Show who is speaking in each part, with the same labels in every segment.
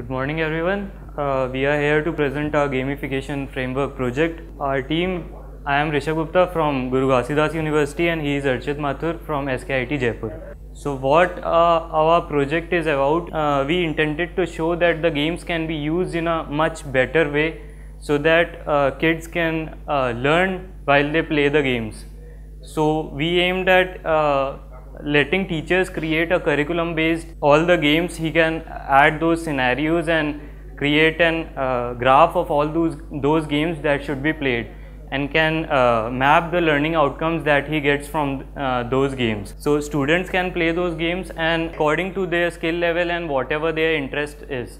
Speaker 1: Good morning, everyone. Uh, we are here to present our gamification framework project. Our team, I am Rishabh Gupta from Guru Ghasidas University and he is Archit Mathur from SKIT Jaipur. So what uh, our project is about, uh, we intended to show that the games can be used in a much better way so that uh, kids can uh, learn while they play the games. So we aimed at uh, letting teachers create a curriculum based all the games he can add those scenarios and create an uh, graph of all those those games that should be played and can uh, map the learning outcomes that he gets from uh, those games. So students can play those games and according to their skill level and whatever their interest is.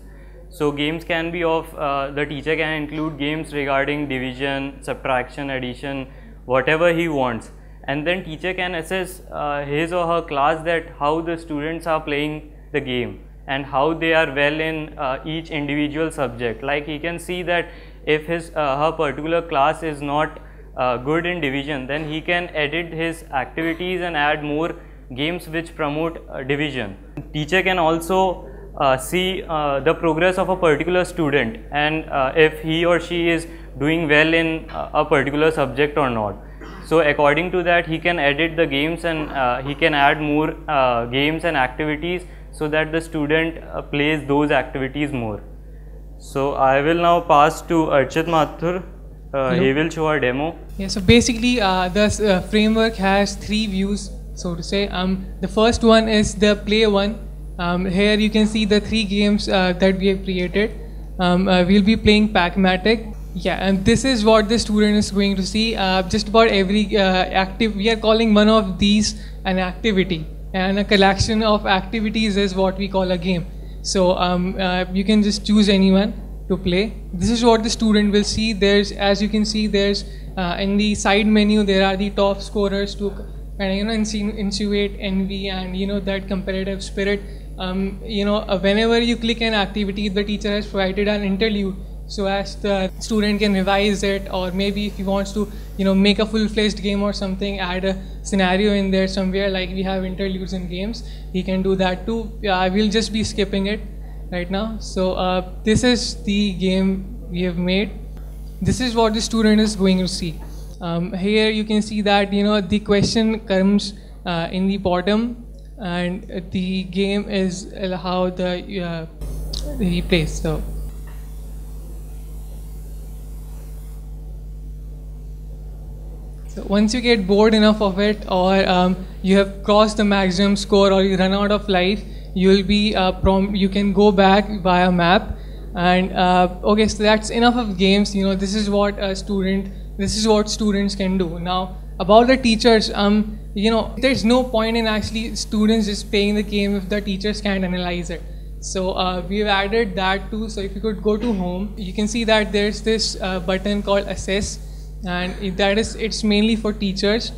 Speaker 1: So games can be of uh, the teacher can include games regarding division subtraction addition whatever he wants and then teacher can assess uh, his or her class that how the students are playing the game and how they are well in uh, each individual subject. Like he can see that if his uh, her particular class is not uh, good in division then he can edit his activities and add more games which promote uh, division. Teacher can also uh, see the progress of a particular student and if he or she is doing well in a particular subject or not so according to that he can edit the games and uh, he can add more uh, games and activities so that the student uh, plays those activities more so i will now pass to archit mathur uh, he will show our demo
Speaker 2: Yeah, so basically, uh, the uh, framework has three views, so to say. Um, the first one is the play one. Um, here you can see the three games that we have created. Um, we'll be playing Pac-Matic. Yeah, and this is what the student is going to see. Uh, just about every uh, active, we are calling one of these an activity, and a collection of activities is what we call a game. So um, uh, you can just choose anyone to play. This is what the student will see. There's, as you can see, there's uh, in the side menu there are the top scorers to of you know insuate envy and you know that competitive spirit. Um, you know, uh, whenever you click an activity, the teacher has provided an interlude so as the student can revise it or maybe if he wants to you know make a full-fledged game or something add a scenario in there somewhere like we have interludes in games he can do that too. Yeah, i will just be skipping it right now. So uh, this is the game we have made. This is what the student is going to see. Um, here you can see that you know the question comes uh, in the bottom and the game is uh, how the uh, he plays. So once you get bored enough of it, or um, you have crossed the maximum score, or you run out of life, you will be uh, prom- You can go back via map, and uh, okay, so that's enough of games. You know, this is what a student, this is what students can do. Now about the teachers, um, you know, there's no point in actually students just playing the game if the teachers can't analyze it. So uh, we've added that too. So if you could go to home, you can see that there's this uh, button called assess and it- that is it's mainly for teachers.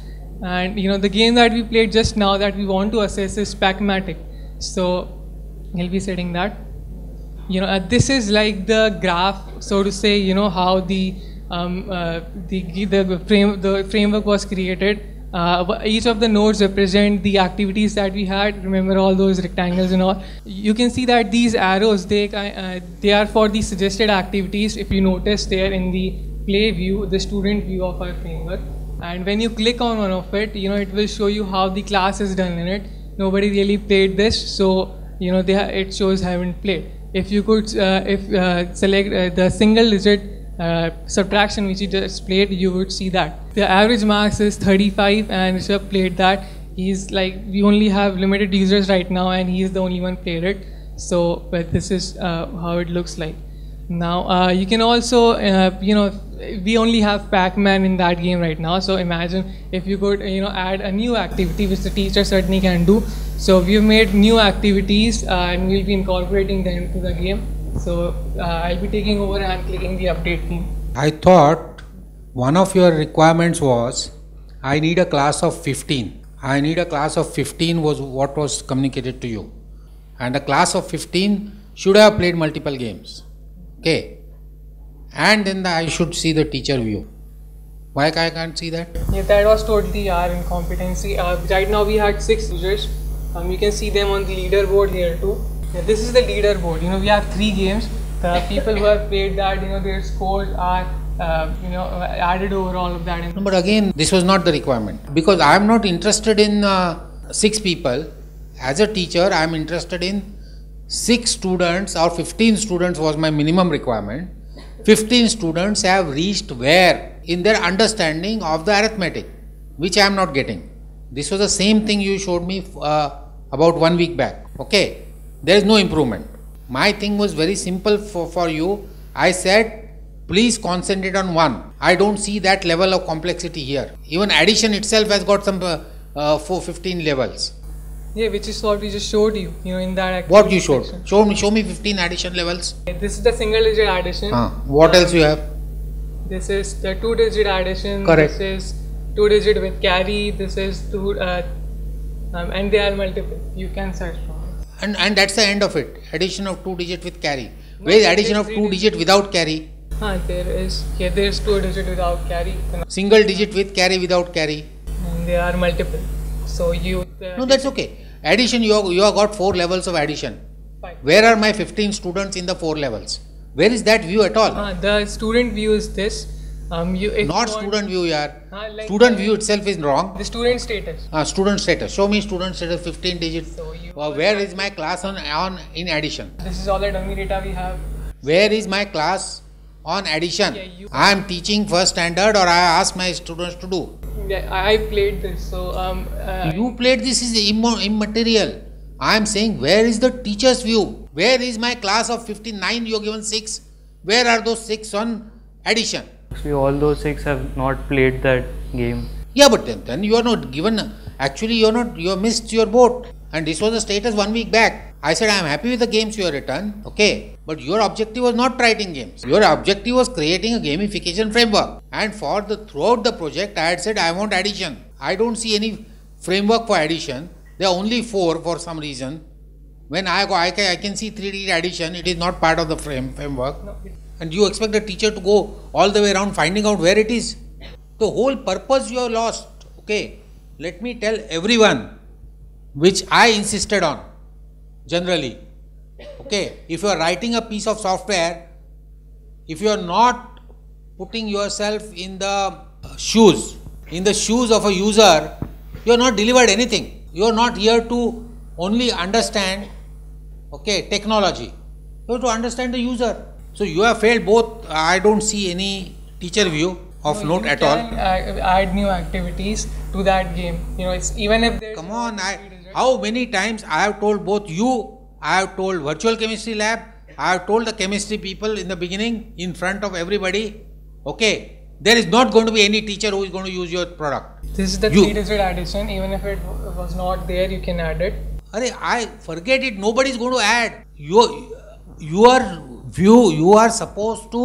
Speaker 2: And you know the game that we played just now that we want to assess is Pacmatic. So he'll be setting that. You know uh, this is like the graph so to say you know how the um, uh, the the frame the framework was created. Uh, each of the nodes represent the activities that we had. Remember all those rectangles and all. You can see that these arrows they uh, they are for the suggested activities. If you notice there in the play view the student view of our framework. And when you click on one of it you know it will show you how the class is done in it. Nobody really played this so you know they it shows haven't played. If you could uh, if uh, select uh, the single digit uh, subtraction which you just played you would see that. The average marks is 35 and Rishabh played that. He's like we only have limited users right now and he's the only one played it. So but this is uh, how it looks like now uh, you can also uh, you know we only have Pac-Man in that game right now so imagine if you could you know add a new activity which the teacher certainly can do so we've made new activities uh, and we'll be incorporating them into the game so uh, I'll be taking over and clicking the update key
Speaker 3: I thought one of your requirements was I need a class of 15. I need a class of 15 was what was communicated to you. And a class of 15 should have played multiple games. Okay. And then the, I should see the teacher view. Why I can't see that?
Speaker 2: Yeah, that was totally our incompetency. Uh, right now we had six users. Um, you can see them on the leaderboard here too. Yeah, this is the leaderboard. You know, we have three games. The people who have played that, you know, their scores are, uh, you know, added over all of that.
Speaker 3: No, but again, this was not the requirement because I am not interested in uh, six people. As a teacher, I am interested in six students or 15 students was my minimum requirement. 15 students have reached where in their understanding of the arithmetic, which I am not getting. This was the same thing you showed me uh, about one week back. Okay, there is no improvement. My thing was very simple for, for you. I said, please concentrate on one. I don't see that level of complexity here. Even addition itself has got some uh, uh, 4, 15 levels.
Speaker 2: Yeah, which is what we just showed you. You know, in that.
Speaker 3: What you showed?
Speaker 2: section.
Speaker 3: Show me, show me 15 addition levels.
Speaker 2: This is the single digit addition.
Speaker 3: Uh, what else you have?
Speaker 2: This is the two digit addition.
Speaker 3: Correct.
Speaker 2: This is two digit with carry. This is two, uh, um, and they are multiple. You can search it.
Speaker 3: And, and that's the end of it. Addition of 2 digit with carry. Where is addition of
Speaker 2: three
Speaker 3: 2 digit without carry?
Speaker 2: Huh, there is yeah, there is two digit without carry,
Speaker 3: Single digit with carry without carry.
Speaker 2: and they are multiple. So you.
Speaker 3: No, that's okay. Addition, you have, you have got 4 levels of addition.
Speaker 2: fine.
Speaker 3: Where are my 15 students in the 4 levels? Where is that view at all?
Speaker 2: Uh, the student view is this. Um, you
Speaker 3: Not student view, yeah.
Speaker 2: Uh, like,
Speaker 3: Student view itself is wrong.
Speaker 2: The student status.
Speaker 3: Uh, student status. Show me student status 15 digits.
Speaker 2: So you.
Speaker 3: Uh, where is my class on, on in addition?
Speaker 2: This is all the dummy data we have.
Speaker 3: Where is my class on addition?
Speaker 2: Yeah,
Speaker 3: I am teaching first standard or I ask my students to do.
Speaker 2: Yeah, I, I played this. So um. Uh,
Speaker 3: You played this is immo- immaterial. I am saying where is the teacher's view? Where is my class of 59? You are given 6. Where are those 6 on addition?
Speaker 1: Actually, all those six have not played that game.
Speaker 3: Yeah, but then, then you are not given. Actually, you are not. You have missed your boat. And this was the status one week back. I said I am happy with the games you have written. Okay, but your objective was not writing games. Your objective was creating a gamification framework. And for the throughout the project, I had said I want addition. I don't see any framework for addition. There are only four for some reason. When I go, I can, I can see 3D addition. It is not part of the frame framework
Speaker 2: no,
Speaker 3: and you expect the teacher to go all the way around finding out where it is the whole purpose you have lost okay let me tell everyone which i insisted on generally. Okay if you are writing a piece of software if you are not putting yourself in the shoes in the shoes of a user you are not delivered anything. You are not here to only understand okay technology. You have to understand the user. So you have failed both. I don't see any teacher view of
Speaker 2: no,
Speaker 3: note at all.
Speaker 2: can, Uh, add new activities to that game. You know, it's even if
Speaker 3: come on I, how many times i have told both you i have told virtual chemistry lab i have told the chemistry people in the beginning in front of everybody okay there is not going to be any teacher who is going to use your product
Speaker 2: This is the
Speaker 3: You-
Speaker 2: three digit addition. Even if it was not there, you can add it.
Speaker 3: Arey, I forget it. Nobody is going to add. Your your view. You are supposed to.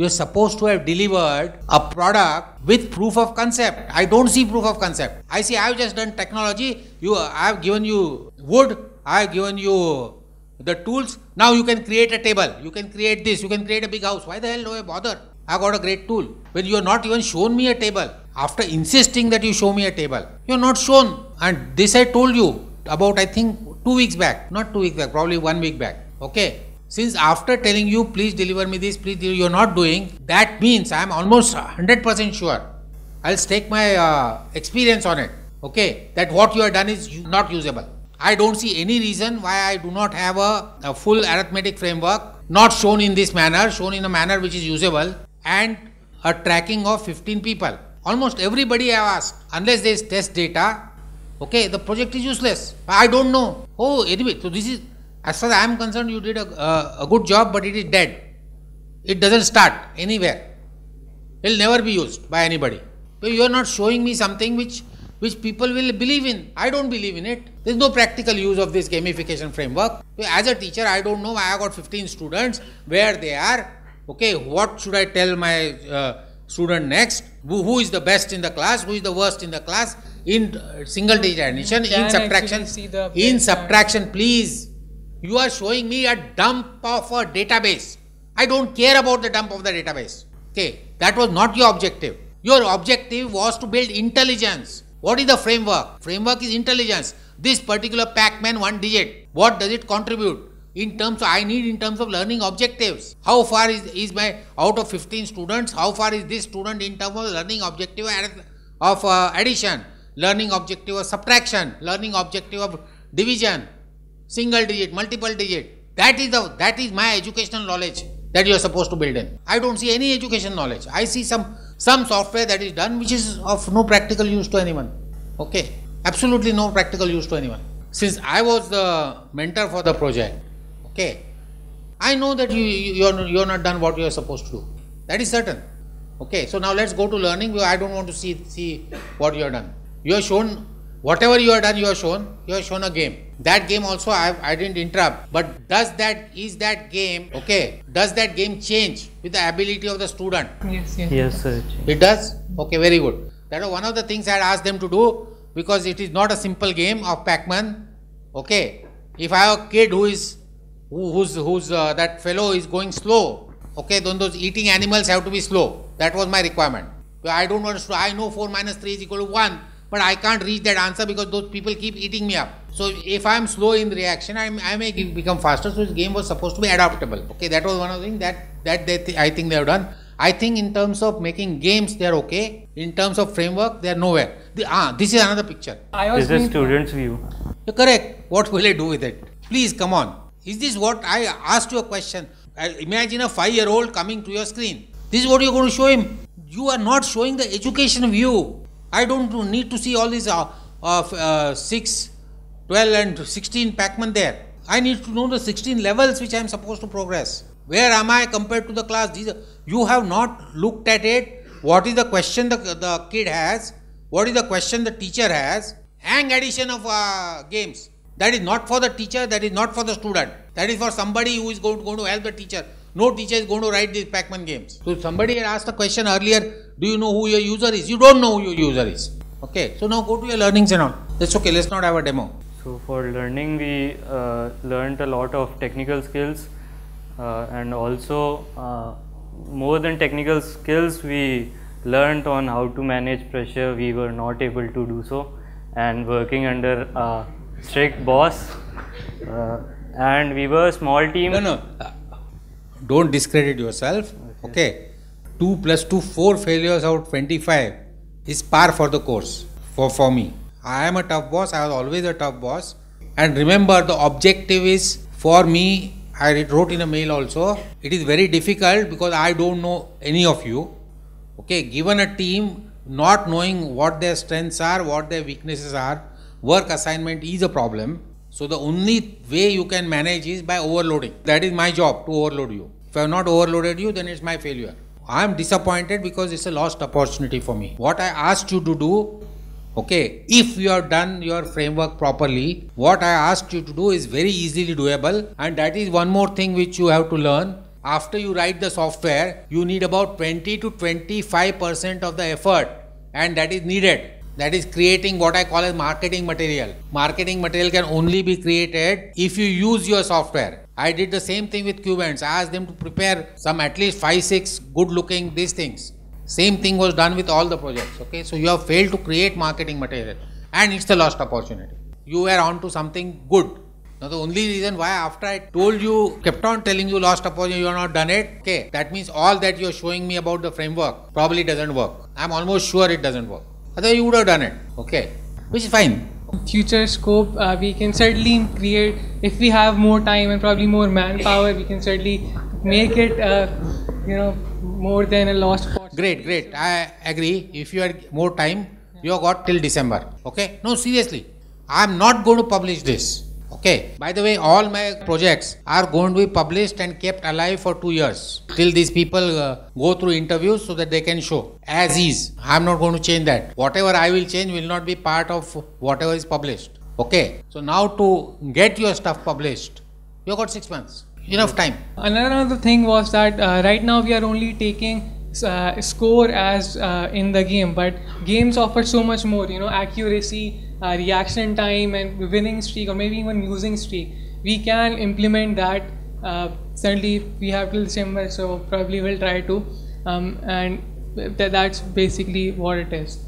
Speaker 3: You are supposed to have delivered a product with proof of concept. I don't see proof of concept. I see. I have just done technology. You. I have given you wood. I have given you the tools. Now you can create a table. You can create this. You can create a big house. Why the hell do I bother? I got a great tool. When you are not even shown me a table, after insisting that you show me a table, you are not shown. And this I told you about I think two weeks back, not two weeks back, probably one week back. Okay. Since after telling you, please deliver me this, please, you are not doing, that means I am almost 100% sure. I'll stake my uh, experience on it. Okay. That what you have done is not usable. I don't see any reason why I do not have a, a full arithmetic framework, not shown in this manner, shown in a manner which is usable, and a tracking of 15 people. Almost everybody I asked, unless there is test data, okay, the project is useless. I don't know. Oh, anyway, so this is, as far as I am concerned, you did a, a, a good job, but it is dead. It doesn't start anywhere. It will never be used by anybody. So you are not showing me something which which people will believe in. I don't believe in it. There is no practical use of this gamification framework. As a teacher, I don't know. I have got 15 students, where they are. Okay, what should I tell my uh, student next? Who, who is the best in the class? Who is the worst in the class? In uh, single digit addition, in subtraction,
Speaker 2: actually see the
Speaker 3: in subtraction, please. You are showing me a dump of a database. I don't care about the dump of the database. Okay, that was not your objective. Your objective was to build intelligence. What is the framework? Framework is intelligence. this particular Pac-Man one digit, what does it contribute? In terms of, I need in terms of learning objectives. How far is, is my, out of 15 students, how far is this student in terms of learning objective of uh, addition, learning objective of subtraction, learning objective of division, single digit, multiple digit. That is the, that is my educational knowledge that you are supposed to build in. I don't see any education knowledge. I see some some software that is done which is of no practical use to anyone. Okay, absolutely no practical use to anyone. Since I was the mentor for the project, okay, I know that you you are you are not done what you are supposed to do. That is certain. Okay, so now let's go to learning. I don't want to see see what you have done. You have shown whatever you have done. You have shown you have shown a game. That game also I, I didn't interrupt. But does that is that game okay does that game change with the ability of the student?
Speaker 2: Yes yes,
Speaker 1: yes sir
Speaker 3: it does? Okay very good. That was one of the things i had asked them to do because it is not a simple game of pac-man. Okay if i have a kid who is who, who's who's uh, that fellow is going slow okay then those eating animals have to be slow. That was my requirement. I don't want to i know 4 minus 3 is equal to 1 but i can't reach that answer because those people keep eating me up so if I am slow in reaction, I, I may become faster. So this game was supposed to be adaptable. Okay, that was one of the things that that they th- I think they have done. I think in terms of making games, they are okay. In terms of framework, they are nowhere. The, ah, this is another picture.
Speaker 2: I was
Speaker 1: this is student's view.
Speaker 3: You're correct. What will I do with it? Please come on. Is this what I asked you a question? imagine a five-year-old coming to your screen. This is what you're going to show him. You are not showing the education view. I don't need to see all these uh, uh, six 12 and 16 Pac-Man there. I need to know the 16 levels which I am supposed to progress. Where am I compared to the class? These are, you have not looked at it. What is the question the, the kid has? What is the question the teacher has? Hang addition of uh, games. That is not for the teacher, that is not for the student. That is for somebody who is going to, going to help the teacher. No teacher is going to write these Pac-Man games. So somebody had asked a question earlier, do you know who your user is? You don't know who your user is. Okay, so now go to your learnings and all. That's okay, let's not have a demo.
Speaker 1: So for learning we uh, learned a lot of technical skills uh, and also uh, more than technical skills we learned on how to manage pressure we were not able to do so and working under a strict boss uh, and we were a small team.
Speaker 3: No, no, don't discredit yourself. Okay. okay. 2 plus 2, 4 failures out 25 is par for the course for, for me. I am a tough boss, I was always a tough boss. And remember, the objective is for me, I wrote in a mail also, it is very difficult because I don't know any of you. Okay, given a team, not knowing what their strengths are, what their weaknesses are, work assignment is a problem. So, the only way you can manage is by overloading. That is my job to overload you. If I have not overloaded you, then it's my failure. I am disappointed because it's a lost opportunity for me. What I asked you to do Okay, if you have done your framework properly, what I asked you to do is very easily doable, and that is one more thing which you have to learn. After you write the software, you need about 20 to 25% of the effort, and that is needed. That is creating what I call as marketing material. Marketing material can only be created if you use your software. I did the same thing with Cubans. I asked them to prepare some at least 5 6 good looking these things same thing was done with all the projects. Okay, so you have failed to create marketing material, and it's the lost opportunity. You were on to something good. Now the only reason why after I told you, kept on telling you lost opportunity, you have not done it. Okay, that means all that you are showing me about the framework probably doesn't work. I'm almost sure it doesn't work. Otherwise you would have done it. Okay, which is fine.
Speaker 2: Future scope, uh, we can certainly create if we have more time and probably more manpower. We can certainly make it, uh, you know, more than a lost
Speaker 3: Great, great. I agree. If you had more time, you have got till December. Okay? No, seriously. I am not going to publish this. Okay. By the way, all my projects are going to be published and kept alive for two years till these people uh, go through interviews so that they can show as is. I am not going to change that. Whatever I will change will not be part of whatever is published. Okay. So now to get your stuff published, you got six months. Enough time.
Speaker 2: Another thing was that uh, right now we are only taking uh, score as uh, in the game, but games offer so much more. You know, accuracy, uh, reaction time, and winning streak, or maybe even losing streak. We can implement that. Uh, certainly, we have till December, so probably we'll try to. Um, and th- that's basically what it is.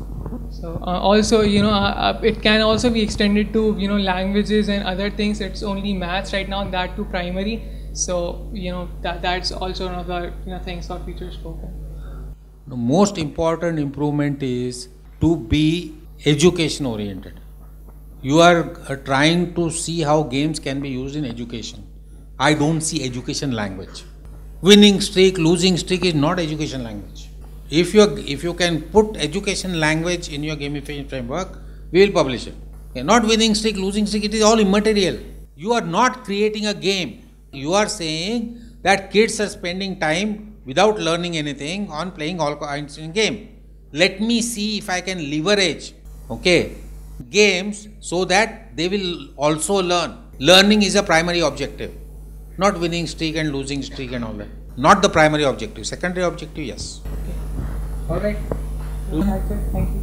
Speaker 2: So uh, also, you know, uh, uh, it can also be extended to you know languages and other things. It's only maths right now, that to primary. So you know that that's also one of the you know things for future spoken.
Speaker 3: The most important improvement is to be education oriented. You are uh, trying to see how games can be used in education. I don't see education language. Winning streak, losing streak is not education language. If you if you can put education language in your gamification framework, we will publish it. Okay, not winning streak, losing streak, it is all immaterial. You are not creating a game. You are saying that kids are spending time without learning anything on playing all kinds of game. Let me see if I can leverage okay games so that they will also learn. Learning is a primary objective, not winning streak and losing streak and all that. Not the primary objective. Secondary objective, yes. Okay.
Speaker 2: All right. Thank you.